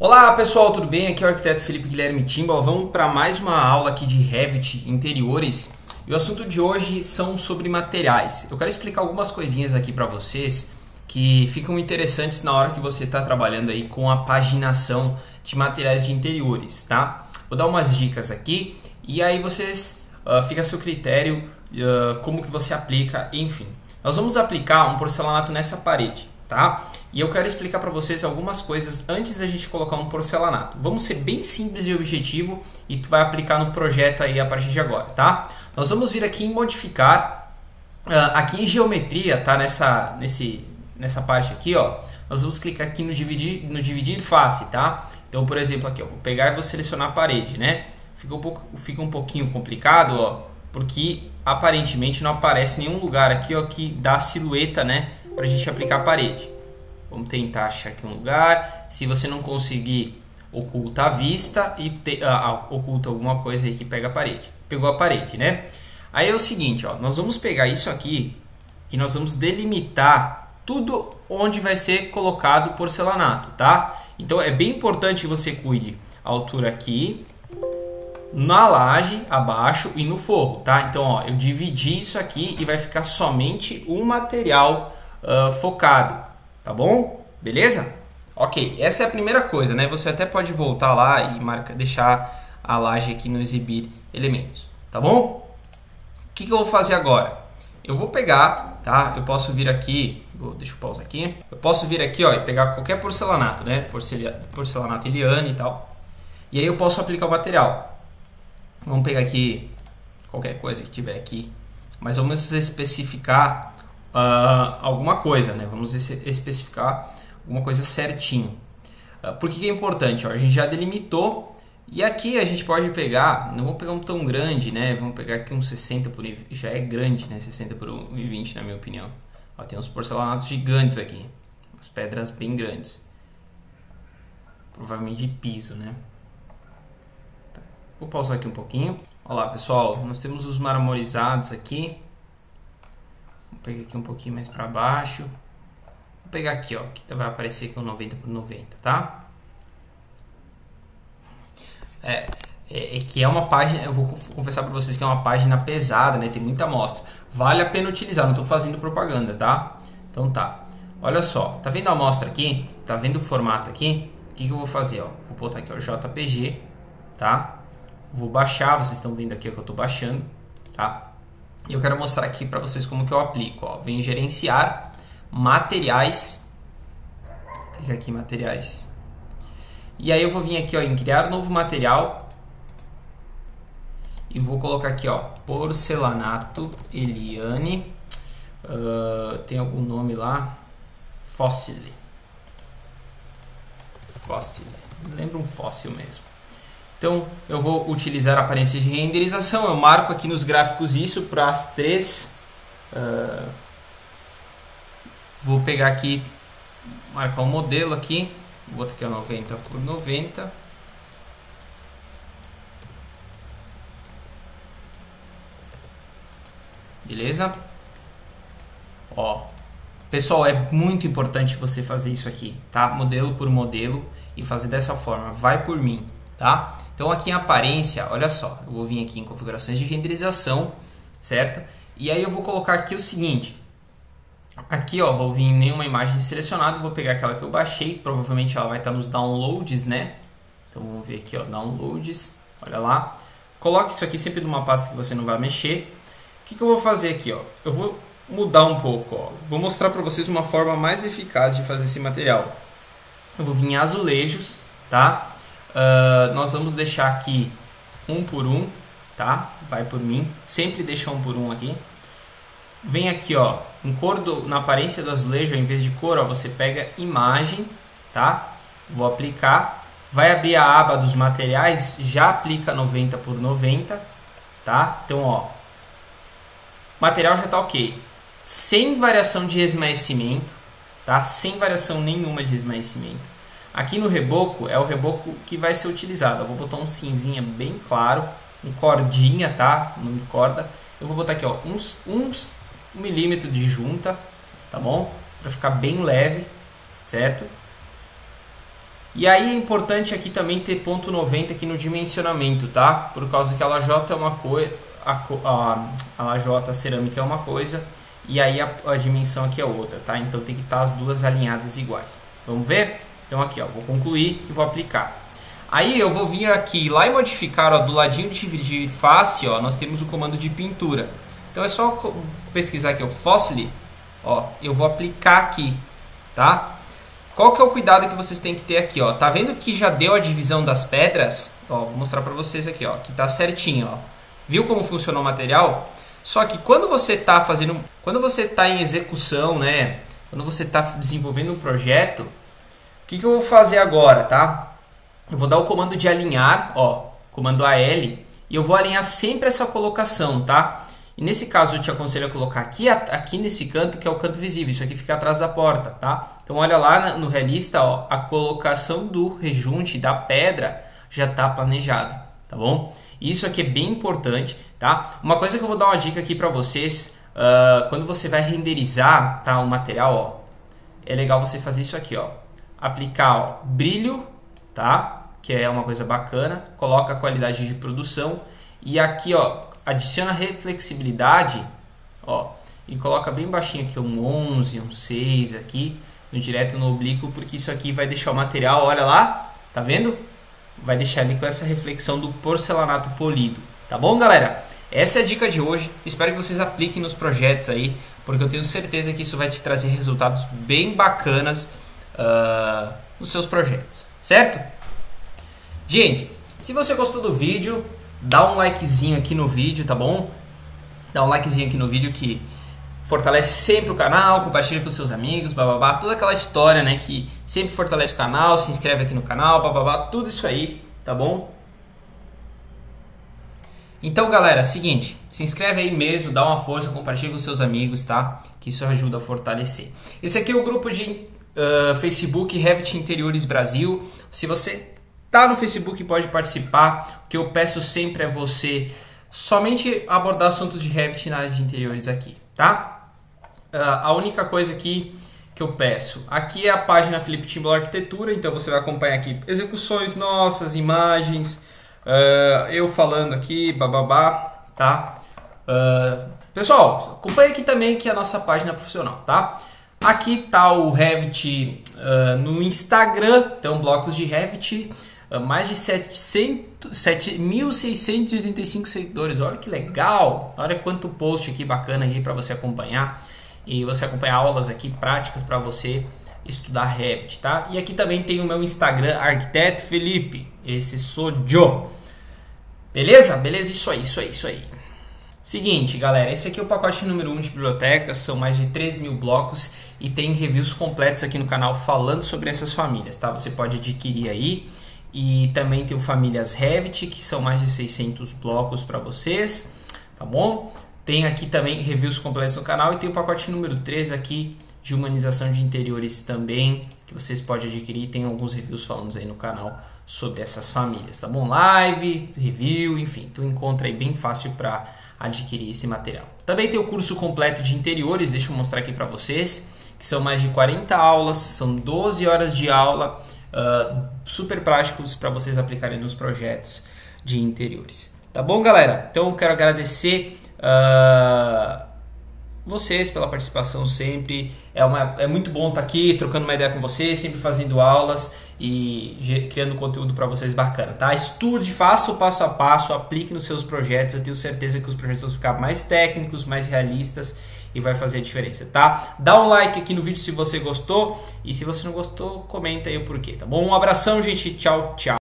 Olá pessoal, tudo bem? Aqui é o arquiteto Felipe Guilherme Timbal. Vamos para mais uma aula aqui de Revit interiores. E o assunto de hoje são sobre materiais. Eu quero explicar algumas coisinhas aqui para vocês que ficam interessantes na hora que você está trabalhando aí com a paginação de materiais de interiores, tá? Vou dar umas dicas aqui e aí vocês uh, fica a seu critério uh, como que você aplica, enfim. Nós vamos aplicar um porcelanato nessa parede tá? E eu quero explicar para vocês algumas coisas antes da gente colocar um porcelanato. Vamos ser bem simples e objetivo e tu vai aplicar no projeto aí a partir de agora, tá? Nós vamos vir aqui em modificar, uh, aqui em geometria, tá? Nessa, nesse, nessa parte aqui, ó. Nós vamos clicar aqui no dividir, no dividir face, tá? Então, por exemplo, aqui, ó, vou pegar e vou selecionar a parede, né? Fica um, pouco, fica um pouquinho complicado, ó, porque aparentemente não aparece nenhum lugar aqui, ó, que dá silhueta, né? Para a gente aplicar a parede. Vamos tentar achar aqui um lugar. Se você não conseguir, oculta a vista e te, ah, oculta alguma coisa aí que pega a parede. Pegou a parede, né? Aí é o seguinte, ó, nós vamos pegar isso aqui e nós vamos delimitar tudo onde vai ser colocado o porcelanato, tá? Então é bem importante que você cuide a altura aqui, na laje abaixo e no forro, tá? Então, ó, eu dividi isso aqui e vai ficar somente um material uh, focado, tá bom? Beleza? Ok, essa é a primeira coisa, né? Você até pode voltar lá e marca, deixar a laje aqui no exibir elementos, tá bom? O que, que eu vou fazer agora? Eu vou pegar, tá? Eu posso vir aqui, vou, deixa eu pausar aqui. Eu posso vir aqui, ó, e pegar qualquer porcelanato, né? Porcelanato Eliane e tal. E aí eu posso aplicar o material. Vamos pegar aqui qualquer coisa que tiver aqui. Mas vamos especificar uh, alguma coisa, né? Vamos especificar alguma coisa certinho. Uh, por que, que é importante? Ó, a gente já delimitou e aqui a gente pode pegar, não vou pegar um tão grande, né? Vamos pegar aqui um 60 por já é grande, né? 60 por 1,20 na minha opinião. Ó, tem uns porcelanatos gigantes aqui, umas pedras bem grandes. Provavelmente de piso, né? Tá. Vou pausar aqui um pouquinho. Olá pessoal, nós temos os marmorizados aqui. Pegar aqui um pouquinho mais para baixo. Vou pegar aqui, ó, que vai aparecer aqui um 90 por 90, tá? É, é, é, que é uma página, eu vou confessar para vocês que é uma página pesada, né? Tem muita amostra. Vale a pena utilizar, não estou fazendo propaganda, tá? Então tá. Olha só, tá vendo a amostra aqui? Tá vendo o formato aqui? O que, que eu vou fazer, ó? Vou botar aqui o JPG, tá? Vou baixar, vocês estão vendo aqui que eu estou baixando, tá? E eu quero mostrar aqui para vocês como que eu aplico. Ó. Vem gerenciar materiais. Clica aqui materiais. E aí eu vou vir aqui ó, em criar novo material. E vou colocar aqui ó, porcelanato Eliane. Uh, tem algum nome lá? Fóssil. Fóssil. Lembra um fóssil mesmo. Então eu vou utilizar a aparência de renderização. Eu marco aqui nos gráficos isso para as três. Uh, vou pegar aqui, marcar um modelo aqui. O outro aqui é 90 por 90. Beleza? Ó, pessoal, é muito importante você fazer isso aqui, tá? Modelo por modelo e fazer dessa forma. Vai por mim tá? Então aqui em aparência, olha só, eu vou vir aqui em configurações de renderização, certo? E aí eu vou colocar aqui o seguinte, aqui ó, vou vir em nenhuma imagem selecionada, vou pegar aquela que eu baixei, provavelmente ela vai estar nos downloads, né? Então vamos ver aqui ó, downloads, olha lá. Coloque isso aqui sempre numa pasta que você não vai mexer. O que, que eu vou fazer aqui ó? Eu vou mudar um pouco, ó. Vou mostrar para vocês uma forma mais eficaz de fazer esse material. Eu vou vir em azulejos, tá? Uh, nós vamos deixar aqui um por um, tá? Vai por mim. Sempre deixa um por um aqui. Vem aqui, ó, em cor do, na aparência do azulejo, em vez de cor, ó, você pega imagem, tá? Vou aplicar. Vai abrir a aba dos materiais, já aplica 90 por 90, tá? Então, ó, material já tá ok. Sem variação de esmaecimento, tá? Sem variação nenhuma de esmaecimento. Aqui no reboco é o reboco que vai ser utilizado. Eu vou botar um cinzinha bem claro, um cordinha, tá? Nome de corda. Eu vou botar aqui, ó, uns, uns um milímetro de junta, tá bom? Para ficar bem leve, certo? E aí é importante aqui também ter ponto 90 aqui no dimensionamento, tá? Por causa que a lajota é uma coisa, a, a, a lajota cerâmica é uma coisa e aí a, a, dimensão aqui é outra, tá? Então tem que estar as duas alinhadas iguais. Vamos ver? Então aqui, ó, vou concluir e vou aplicar. Aí eu vou vir aqui lá e modificar, ó, do ladinho de, face, ó, nós temos o comando de pintura. Então é só pesquisar aqui o Fossil, ó, eu vou aplicar aqui, tá? Qual que é o cuidado que vocês têm que ter aqui, ó? Tá vendo que já deu a divisão das pedras? Ó, vou mostrar para vocês aqui, ó, que tá certinho, ó. Viu como funcionou o material? Só que quando você tá fazendo, quando você tá em execução, né? Quando você tá desenvolvendo um projeto, que, que eu vou fazer agora, tá? eu vou dar o comando de alinhar, ó, comando AL, e eu vou alinhar sempre essa colocação, tá? E nesse caso eu te aconselho a colocar aqui, aqui nesse canto, que é o canto visível, isso aqui fica atrás da porta, tá? Então olha lá no realista, ó, a colocação do rejunte da pedra já está planejada, tá bom? Isso aqui é bem importante, tá? Uma coisa que eu vou dar uma dica aqui para vocês, uh, quando você vai renderizar, tá, o material, ó, é legal você fazer isso aqui, ó, aplicar ó, brilho, tá? que é uma coisa bacana, coloca a qualidade de produção e aqui ó, adiciona reflexibilidade, ó, e coloca bem baixinho aqui um 11, um 6 aqui, no direto no oblíquo, porque isso aqui vai deixar o material, olha lá, tá vendo? Vai deixar ali com essa reflexão do porcelanato polido, tá bom, galera? Essa é a dica de hoje. Espero que vocês apliquem nos projetos aí, porque eu tenho certeza que isso vai te trazer resultados bem bacanas uh, nos seus projetos, certo? Gente, se você gostou do vídeo, dá um likezinho aqui no vídeo, tá bom? Dá um likezinho aqui no vídeo que fortalece sempre o canal, compartilha com seus amigos, bababá, toda aquela história, né, que sempre fortalece o canal, se inscreve aqui no canal, bababá, tudo isso aí, tá bom? Então, galera, seguinte, se inscreve aí mesmo, dá uma força, compartilha com seus amigos, tá? Que isso ajuda a fortalecer. Esse aqui é o grupo de uh, Facebook Revit Interiores Brasil. Se você Tá no Facebook, pode participar. O que eu peço sempre é você somente abordar assuntos de Revit na área de interiores aqui, tá? Uh, a única coisa aqui que eu peço, aqui é a página Felipe Timbal Arquitetura, então você vai acompanhar aqui execuções nossas, imagens, uh, eu falando aqui, bababá, tá? Uh, pessoal, acompanha aqui também que é a nossa página profissional, tá? Aqui tá o Revit no Instagram, então blocos de Revit. Ah, mais de 7.685 seguidores. Olha que legal! Olha quanto post aqui bacana aqui para você acompanhar e você acompanhar aulas aqui práticas para você estudar Revit, tá? E aqui também tem o meu Instagram, Arquiteto Felipe. Esse sou eu. Beleza? Beleza? Isso aí, isso aí, isso aí. Seguinte, galera, esse aqui é o pacote número 1 um de bibliotecas, são mais de 3 mil blocos e tem reviews completos aqui no canal falando sobre essas famílias, tá? Você pode adquirir aí e também tem o Famílias Revit, que são mais de 600 blocos para vocês, tá bom? Tem aqui também reviews completos no canal e tem o pacote número 3 aqui de humanização de interiores também, que vocês podem adquirir. Tem alguns reviews falando aí no canal sobre essas famílias, tá bom? Live, review, enfim, tu encontra aí bem fácil para adquirir esse material. Também tem o curso completo de interiores, deixa eu mostrar aqui para vocês, que são mais de 40 aulas, são 12 horas de aula uh, super práticos para vocês aplicarem nos projetos de interiores. Tá bom, galera? Então, quero agradecer uh, vocês pela participação sempre. É, uma, é muito bom estar tá aqui trocando uma ideia com vocês, sempre fazendo aulas e criando conteúdo para vocês bacana, tá? Estude, faça o passo a passo, aplique nos seus projetos. Eu tenho certeza que os projetos vão ficar mais técnicos, mais realistas e vai fazer a diferença, tá? Dá um like aqui no vídeo se você gostou e se você não gostou, comenta aí o porquê, tá bom? Um abração, gente. Tchau, tchau.